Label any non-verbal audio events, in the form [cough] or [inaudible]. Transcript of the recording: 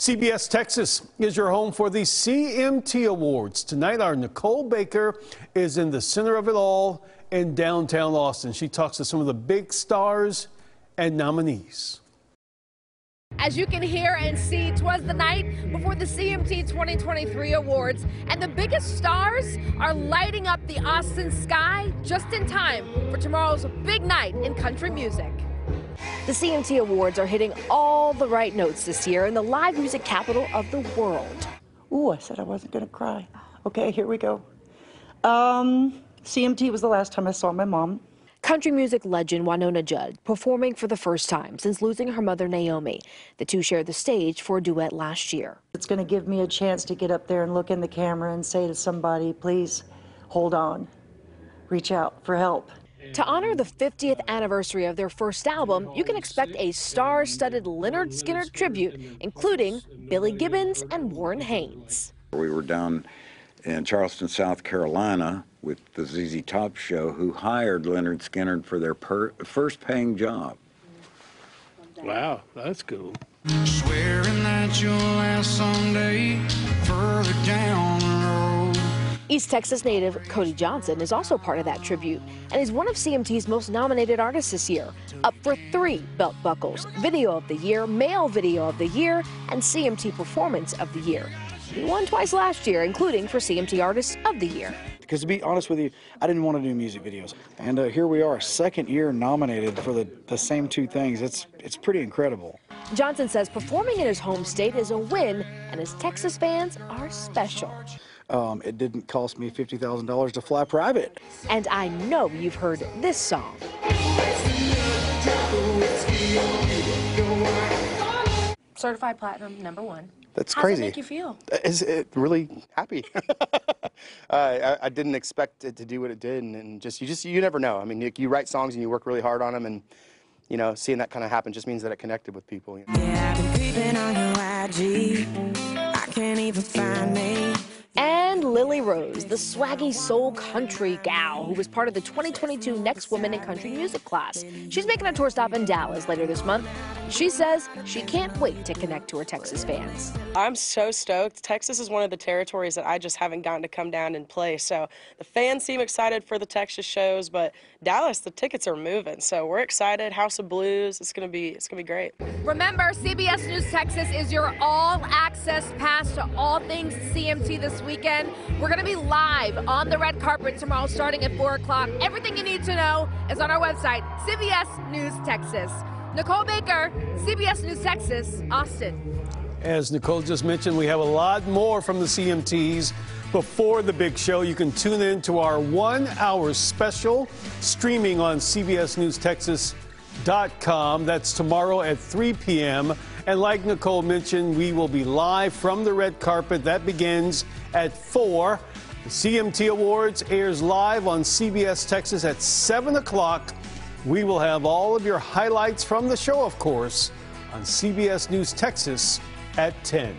CBS Texas is your home for the CMT Awards. Tonight, our Nicole Baker is in the center of it all in downtown Austin. She talks to some of the big stars and nominees. As you can hear and see, twas the night before the CMT 2023 awards, and the biggest stars are lighting up the Austin sky just in time for tomorrow's big night in country music. The CMT Awards are hitting all the right notes this year in the live music capital of the world. Ooh, I said I wasn't going to cry. Okay, here we go. Um, CMT was the last time I saw my mom. Country music legend Wynonna Judd performing for the first time since losing her mother Naomi. The two shared the stage for a duet last year. It's going to give me a chance to get up there and look in the camera and say to somebody, please hold on, reach out for help. To honor the 50th anniversary of their first album, you can expect a star studded Lynyrd Skynyrd tribute, including Billy Gibbons and Warren Haynes. We were down in Charleston, South Carolina with the ZZ Top show, who hired Lynyrd Skynyrd for their first paying job. Wow, that's cool. Swearing that you'll last someday further down the road. East Texas native Cody Johnson is also part of that tribute and is one of CMT's most nominated artists this year, up for three belt buckles, Video of the Year, Male Video of the Year, and CMT Performance of the Year. He won twice last year, including for CMT Artist of the Year. Because to be honest with you, I didn't want to do music videos. And uh, here we are, second year nominated for the, the same two things. It's, it's pretty incredible. Johnson says performing in his home state is a win, and his Texas fans are special. Um, it didn't cost me $50,000 to fly private. And I know you've heard this song. Certified platinum, number one. That's How's crazy. How does it make you feel? Is it really happy? [laughs] uh, I, I, didn't expect it to do what it did, and, and, just you just you never know. I mean, you, you, write songs and you work really hard on them, and you know, seeing that kind of happen just means that it connected with people. You know? Yeah, and Lily Rose, the swaggy soul country gal who was part of the 2022 Next Woman in Country Music class. She's making a tour stop in Dallas later this month. She says she can't wait to connect to her Texas fans. I'm so stoked. Texas is one of the territories that I just haven't gotten to come down and play. So the fans seem excited for the Texas shows, but Dallas, the tickets are moving. So we're excited. House of Blues, it's gonna be it's gonna be great. Remember, CBS News Texas is your all-access pass to all things CMT this weekend. We're going to be live on the red carpet tomorrow starting at 4 o'clock. Everything you need to know is on our website, CBS News Texas. Nicole Baker, CBS News Texas, Austin. As Nicole just mentioned, we have a lot more from the CMTs before the big show. You can tune in to our one hour special streaming on CBS News Texas Com. That's tomorrow at 3 p.m. And like Nicole mentioned, we will be live from the red carpet. That begins at 4. The CMT Awards airs live on CBS Texas at 7 o'clock. We will have all of your highlights from the show, of course, on CBS News Texas at 10.